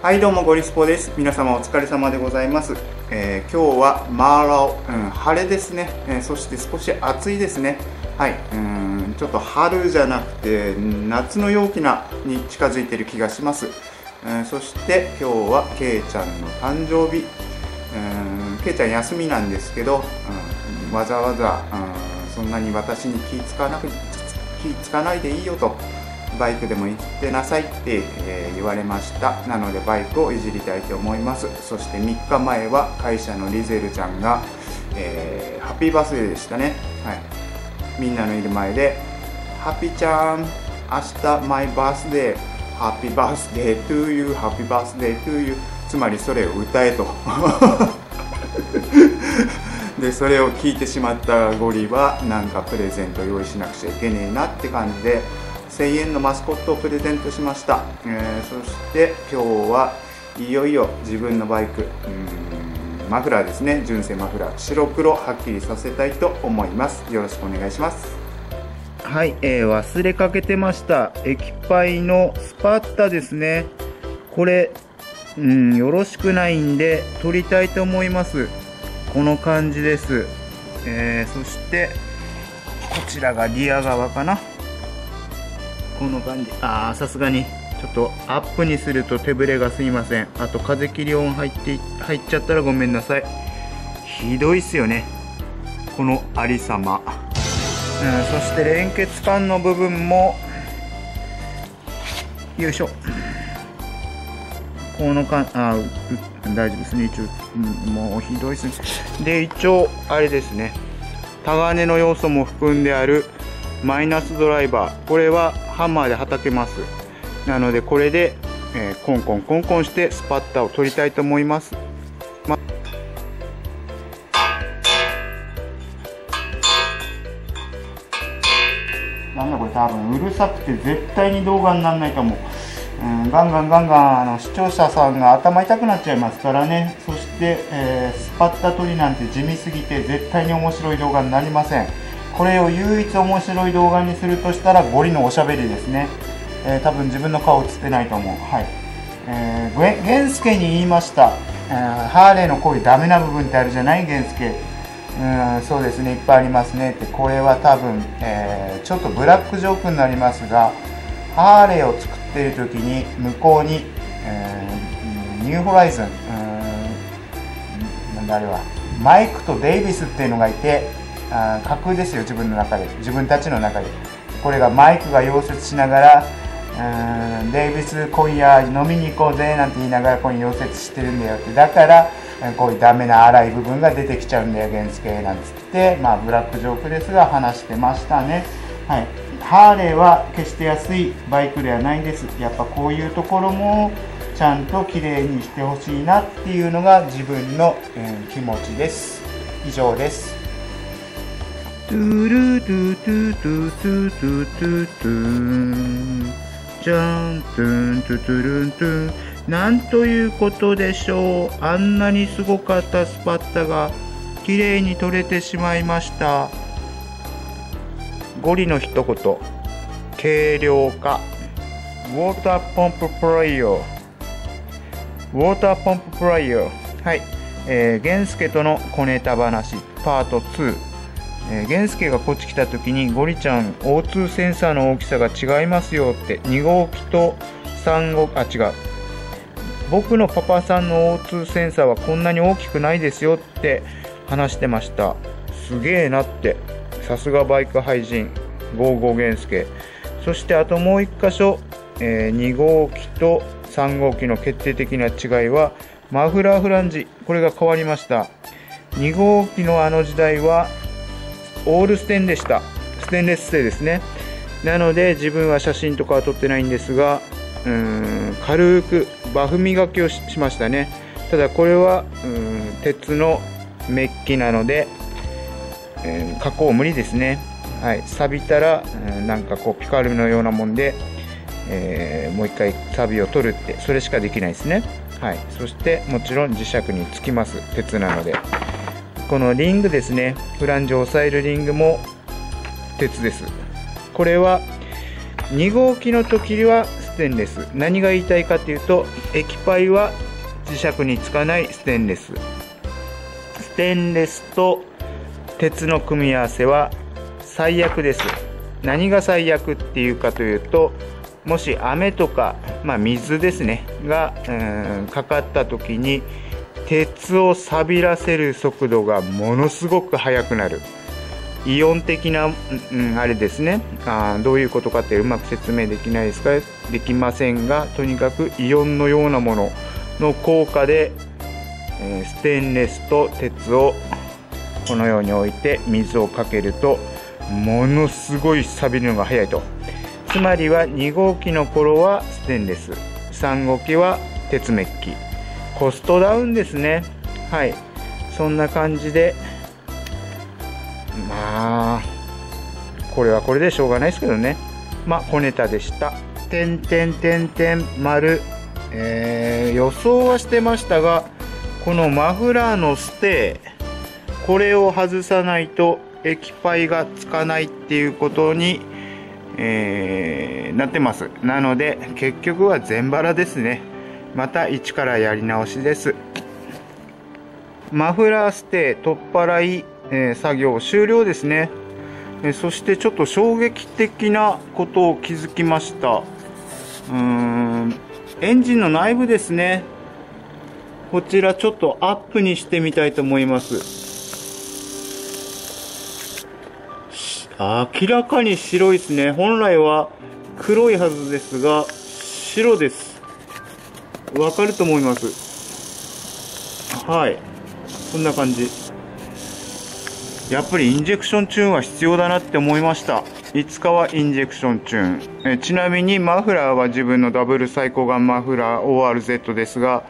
はいどうもゴリスポです。皆様お疲れ様でございます、えー、今日はマーラオ、うん、晴れですね、えー、そして少し暑いですね。はいうんちょっと春じゃなくて夏の陽気なに近づいている気がします、えー、そして今日はけいちゃんの誕生日。うんけいちゃん休みなんですけど、うん、わざわざ、うん、そんなに私に気使わなく気使わないでいいよと。バイクでも行ってなさいって、え、言われました。なのでバイクをいじりたいと思います。そして3日前は会社のリゼルちゃんが、えー、ハッピーバースデーでしたね。はい。みんなのいる前で「ハッピーちゃん明日 my birthday。Happy birthday to you happy birthday to you つまりそれを歌えと。でそれを聞いてしまったゴリはなんかプレゼント用意しなくちゃいけねえなって感じで1000円のマスコットをプレゼントしました、えー、そして今日はいよいよ自分のバイク。うんマフラーですね。純正マフラー。白黒はっきりさせたいと思います。よろしくお願いします。はい、えー、忘れかけてました。液パのスパッタですね。これうんよろしくないんで取りたいと思います。この感じです、えー、そしてこちらがリア側かな。この感じああさすがに。ちょっとアップにすると手ぶれがすいません。あと風切り音入って入っちゃったらごめんなさい。ひどいっすよね。このありさま、うん、そして連結管の部分もよいしょ。このかあ大丈夫ですね。一応、うん、もうひどいですね。で一応あれですね。タガネの要素も含んであるマイナスドライバー。これはハンマーではたけます。なのでこれで、えー、コンコンコンコンしてスパッタを取りたいと思います、まなんだこれ多分うるさくて絶対に動画にならないと思う、うん、ガンガンガンガンあの視聴者さんが頭痛くなっちゃいますからね。そして、えー、スパッタ取りなんて地味すぎて絶対に面白い動画になりません。これを唯一面白い動画にするとしたらゴリのおしゃべりですね、えー、多分自分の顔映ってないと思う。はい、えー、源助に言いました、えー、ハーレーのこういうダメな部分ってあるじゃない？源助うんそうですね。いっぱいありますね。って。これは多分、えー、ちょっとブラックジョークになりますがハーレーを作っている時に向こうに、えー、ニューホライズンうんなんだあれはマイクとデイビスっていうのがいて架空ですよ自分の中で。自分たちの中で。これがマイクが溶接しながらうんデイビス今夜飲みに行こうぜなんて言いながらここに溶接してるんだよって。だからこういうダメな荒い部分が出てきちゃうんだよ原付なんつって。まあブラックジョークですが話してましたね。はい。ハーレーは決して安いバイクではないんです。やっぱこういうところもちゃんと綺麗にしてほしいなっていうのが自分の、えー、気持ちです。以上です。トゥルトゥトゥトゥトゥトゥトゥトゥ。じゃんトゥントゥトゥルントゥ。ンなんということでしょう。あんなにすごかったスパッタがきれいに取れてしまいました。ゴリの一言。軽量化。ウォーターポンププライヨー。ウォーターポンププライヨー。はい、えー、源助との小ネタ話。パート2えー、源助がこっち来た時にゴリちゃん O2 センサーの大きさが違いますよって2号機と3号あ違う僕のパパさんの O2 センサーはこんなに大きくないですよって話してましたすげえなってさすがバイク廃人55源助そしてあともう1箇所、えー、2号機と3号機の決定的な違いはマフラーフランジこれが変わりました2号機のあの時代はオールステンでしたステンレス製ですね。なので自分は写真とかは撮ってないんですがうーん軽くバフ磨きをしましたね。ただこれはうん鉄のメッキなので、えー、加工無理ですね。はい。錆びたら、うん、なんかこうピカルのようなもんで、えー、もう一回錆を取るってそれしかできないですね。はい。そしてもちろん磁石につきます。鉄なので。このリングですね。フランジを押さえるリングも鉄です。これは2号機の時はステンレス。何が言いたいかというと液パイは磁石につかないステンレス。ステンレスと鉄の組み合わせは最悪です。何が最悪っていうかというともし雨とか、まあ、水ですね。がうんかかった時に鉄を錆びらせる速度がものすごく速くなる。イオン的な、うん、あれですね。あどういうことかってうまく説明できないですか？できませんがとにかくイオンのようなものの効果で、えー、ステンレスと鉄をこのように置いて水をかけるとものすごい錆びるのが早いと。つまりは2号機の頃はステンレス。3号機は鉄メッキ。コストダウンですね。はい。そんな感じで。まあこれはこれでしょうがないですけどね。まあ小ネタでした。点点点点丸。えー、予想はしてましたがこのマフラーのステーこれを外さないと液パがつかないっていうことに、えー、なってます。なので結局は全バラですね。また一からやり直しです。マフラーステー取っ払い、えー、作業終了ですね、えそしてちょっと衝撃的なことを気づきました。うーんエンジンの内部ですね。こちらちょっとアップにしてみたいと思います。明らかに白いですね。本来は黒いはずですが白です。わかると思います。はい。こんな感じ。やっぱりインジェクションチューンは必要だなって思いました。いつかはインジェクションチューン。えちなみにマフラーは自分のダブルサイコガンマフラー ORZ ですが、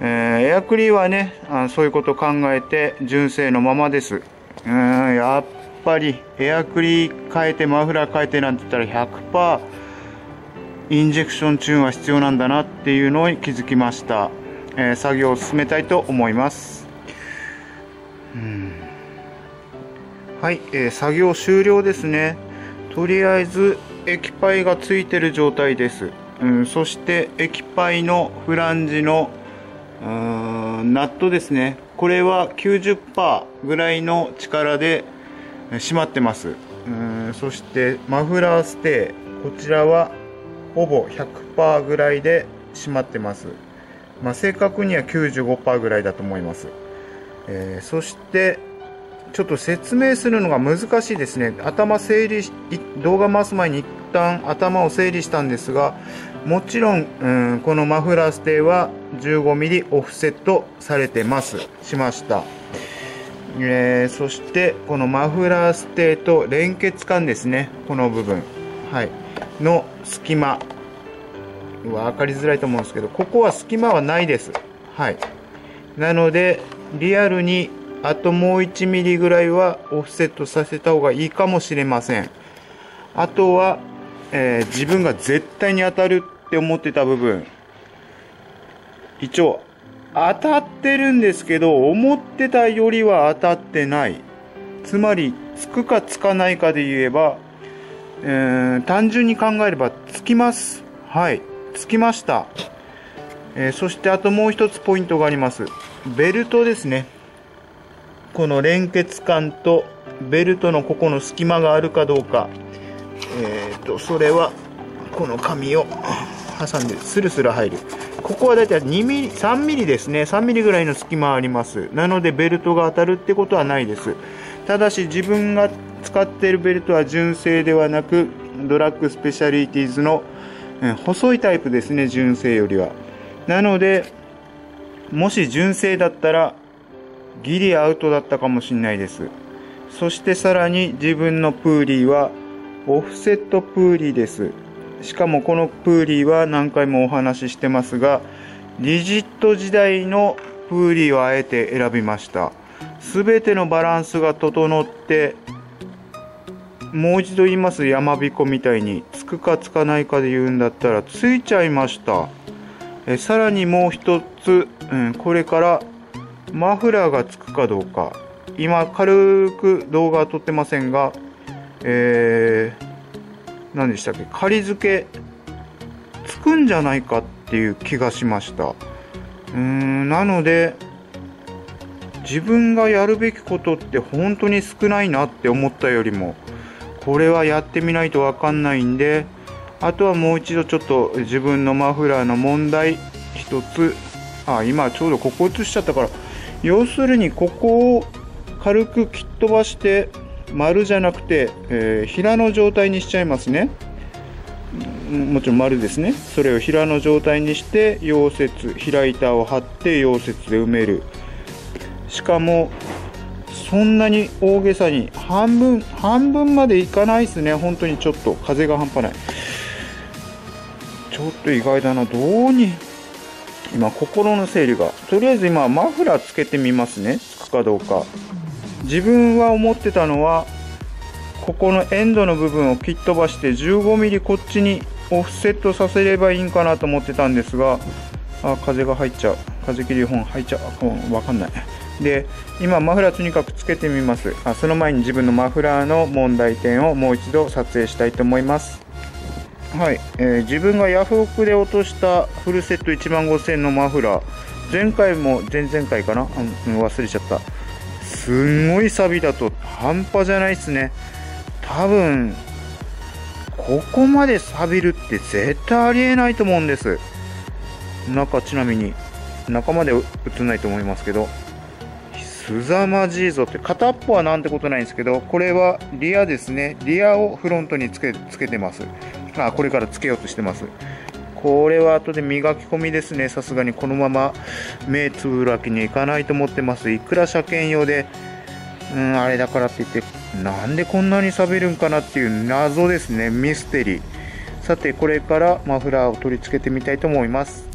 えー、エアクリーはねあそういうこと考えて純正のままです。うんやっぱりエアクリー変えてマフラー変えてなんて言ったら100%インジェクションチューンは必要なんだなっていうのに気づきました、えー、作業を進めたいと思います。はい、えー、作業終了ですね。とりあえず液パイがついてる状態です、うん、そして液パイのフランジのナットですね。これは90%ぐらいの力で閉まってます。うんそしてマフラーステーこちらはほぼ100%ぐらいで閉まってます、まあ、正確には95%ぐらいだと思います、えー、そしてちょっと説明するのが難しいですね。頭整理動画回す前に一旦頭を整理したんですがもちろん、うん、このマフラーステーは 15mm オフセットされてます。しました。えー、そしてこのマフラーステーと連結管ですね。この部分。はい。の隙間。分かりづらいと思うんですけどここは隙間はないです。はい。なのでリアルにあともう 1mm ぐらいはオフセットさせた方がいいかもしれません。あとは、えー、自分が絶対に当たるって思ってた部分。一応当たってるんですけど思ってたよりは当たってない。つまりつくかつかないかで言えば、えー、単純に考えればつきます。はい。つきました、えー、そしてあともう一つポイントがあります。ベルトですね。この連結管とベルトのここの隙間があるかどうか。えっ、ー、とそれはこの紙を挟んでスルスル入る。ここはだいたい2ミリ、3ミリですね。3ミリぐらいの隙間あります。なのでベルトが当たるってことはないです。ただし自分が使っているベルトは純正ではなく、ドラッグスペシャリティーズの細いタイプですね、純正よりは。なので、もし純正だったら、ギリアウトだったかもしれないです。そしてさらに自分のプーリーは、オフセットプーリーです。しかもこのプーリーは何回もお話ししてますがリジット時代のプーリーをあえて選びました全てのバランスが整ってもう一度言います山彦みたいに。つくかつかないかで言うんだったらついちゃいました。えさらにもう一つ、うん、これからマフラーがつくかどうか。今軽く動画は撮ってませんがえー何でしたっけ？仮付けつくくんじゃないかっていう気がしました。うーんなので自分がやるべきことって本当に少ないなって思ったよりもこれはやってみないと分かんないんであとはもう一度ちょっと自分のマフラーの問題一つ。あ今ちょうどここ映しちゃったから。要するにここを軽く切っ飛ばして丸じゃなくて、えー、平の状態にしちゃいますね。もちろん丸ですね。それを平の状態にして溶接平板を張って溶接で埋める。しかもそんなに大げさに半分半分までいかないですね。本当にちょっと。風が半端ない。ちょっと意外だな。どうに？今心の整理が。とりあえず今マフラーつけてみますね。つくかどうか。自分は思ってたのはここのエンドの部分を切っ飛ばして 15mm こっちにオフセットさせればいいんかなと思ってたんですがあ風が入っちゃう。風切り本入っちゃう。わかんない。で今マフラーとにかくつけてみます。あその前に自分のマフラーの問題点をもう一度撮影したいと思います。はい、えー、自分がヤフオクで落としたフルセット1万5000のマフラー。前回も前々回かな、うん、忘れちゃった。すんごいサビだと半端じゃないっすね。多分ここまで錆びるって絶対ありえないと思うんです。中ちなみに中まで映んないと思いますけど。すざまじいぞって片っぽはなんてことないんですけどこれはリアですね。リアをフロントにつけつけてます。あこれからつけようとしてます。これは後で磨き込みですね。さすがにこのまま目つぶるわけにいかないと思ってます。いくら車検用でうんあれだからって言ってなんでこんなに錆びるんかなっていう謎ですね。ミステリー。さてこれからマフラーを取り付けてみたいと思います。